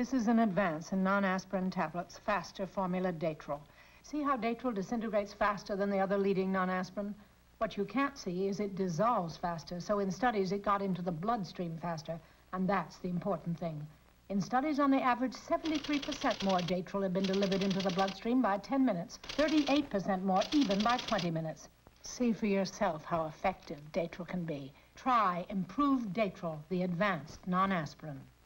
This is an advance in non-aspirin tablets, faster formula Datril. See how Datril disintegrates faster than the other leading non-aspirin? What you can't see is it dissolves faster, so in studies it got into the bloodstream faster, and that's the important thing. In studies, on the average, 73% more Datril had been delivered into the bloodstream by 10 minutes, 38% more even by 20 minutes. See for yourself how effective Datril can be. Try improved Datril, the advanced non-aspirin.